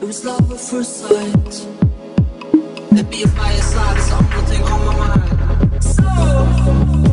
It was love at first sight. And being by your side is on my mind. So.